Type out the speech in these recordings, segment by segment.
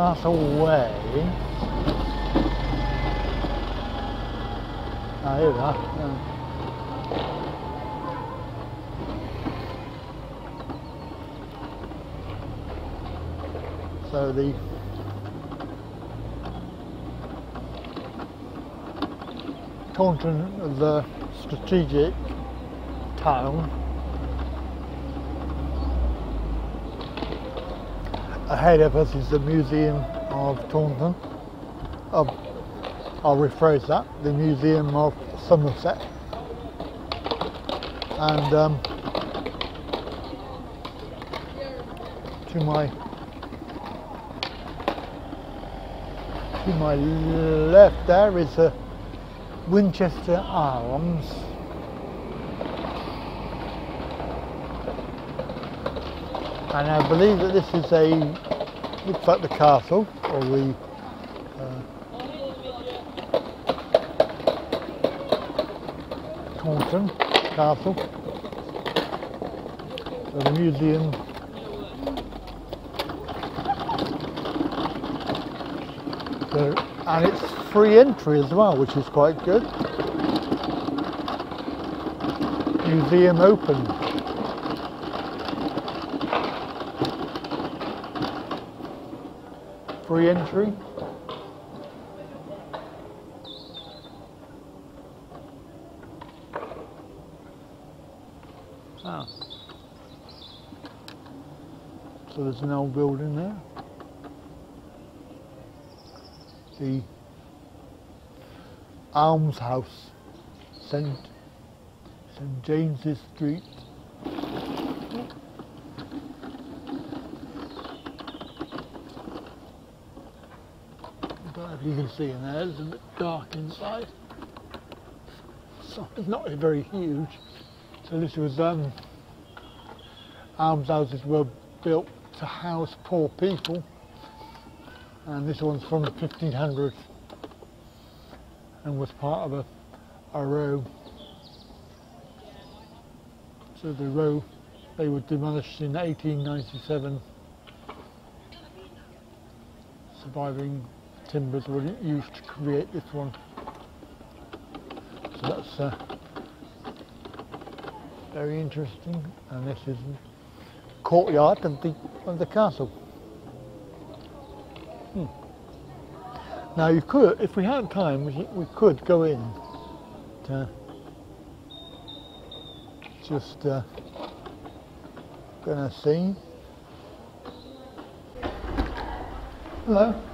Castle Way. Ah, here we are. yeah. So the Taunton, the strategic town, ahead of us is the Museum of Taunton. Of, I'll rephrase that, the Museum of Somerset. And um, to my to my left there is the Winchester Arms. And I believe that this is a looks like the castle or the uh, Taunton Castle. The museum So, and it's free entry as well, which is quite good. Museum open. Free entry. Ah. So there's an old building there. the almshouse, St. St. James's Street. I don't know if you can see in there, it's a bit dark inside. So it's not very huge. So this was, um, almshouses were built to house poor people and this one's from the 1500s and was part of a, a row. So the row, they were demolished in 1897. Surviving timbers were used to create this one. So that's uh, very interesting and this is the courtyard of the, of the castle. Now you could, if we had time, we, we could go in to just uh, gonna see. Hello.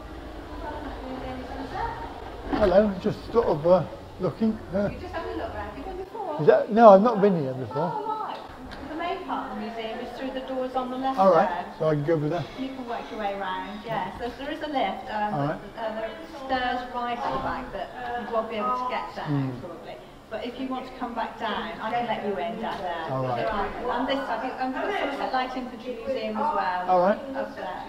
Hello. Just sort of uh, looking. Uh, You just having a look around. Have you been before? is that, no, I've not been here before. Oh, right. The main part of the museum is through the doors on the left All right. So I can go over there. You can work your way around, yes. There's, there is a lift. Um, All right. uh, there are stairs right at the back that you won't be able to get down, Hmm. probably. But if you want to come back down, I can let you in down there. All right. And this, I've I've got the Somerset Light Infantry Museum as well. All right. Up there.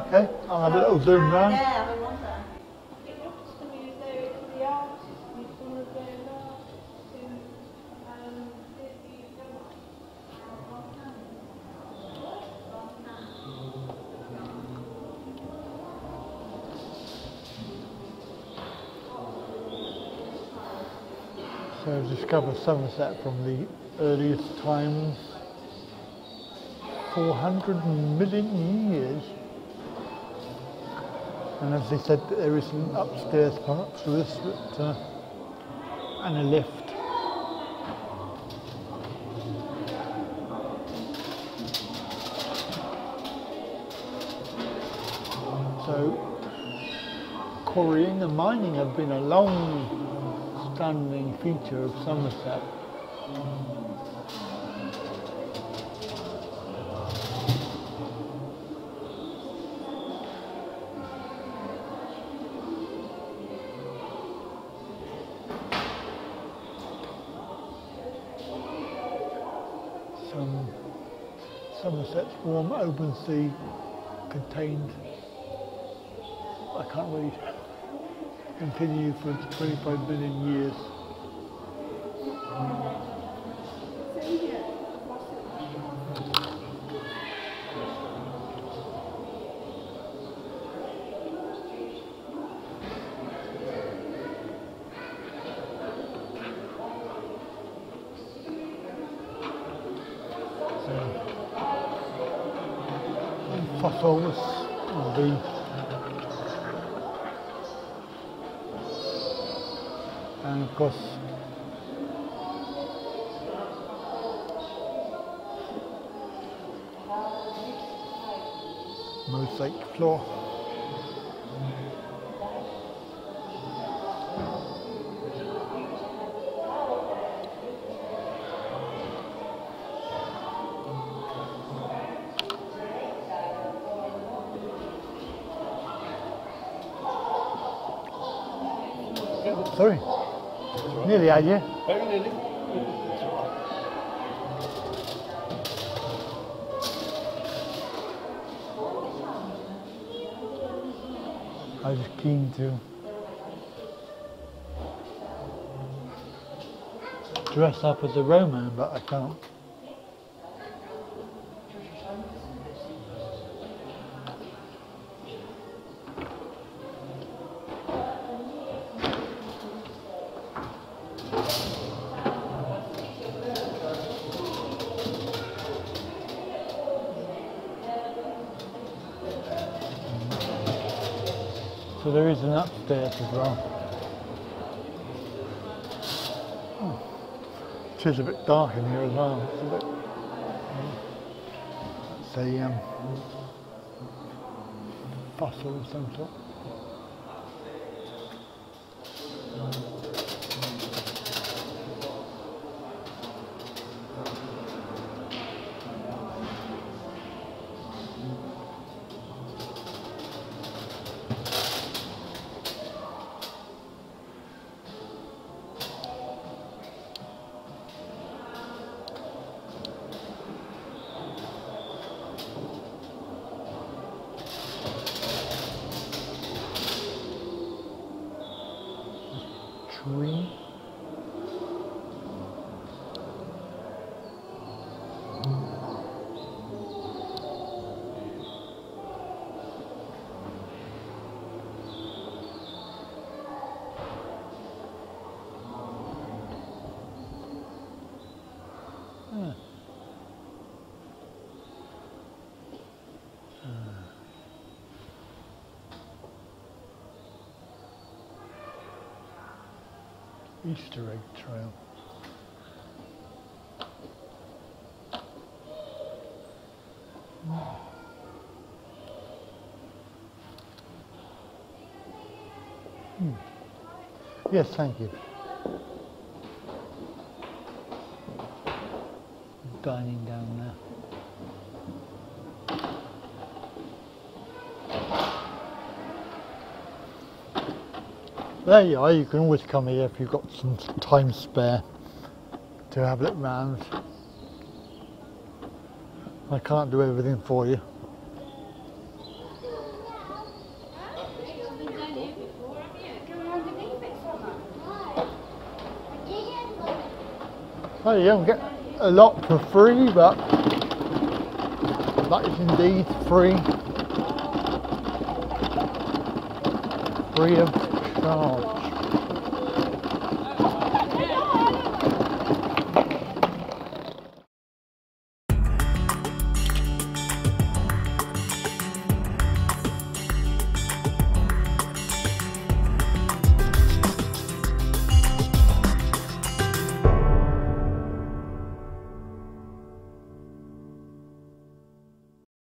Okay. I'll have a little zoom round. Yeah, I want So discover Somerset from the earliest times, 400 million years. And as they said, there is an upstairs part to this that, uh, and a lift. So quarrying and mining have been a long standing feature of Somerset. Some Somerset's warm open sea contained, I can't read, continue for 25 million years. So, fossils of the mosaic floor. Sorry, nearly had you. Very nearly. I was keen to dress up as a Roman, but I can't. There is an upstairs as well. Oh, It is a bit dark in here as well. It's a bit, it's a um, fossil of some sort. Tree. Yeah. Easter egg trail. Hmm. Yes, thank you. Dining down there. There you are, you can always come here if you've got some time spare to have a look round. I can't do everything for you. Well, you don't get a lot for free, but that is indeed free. Free of 到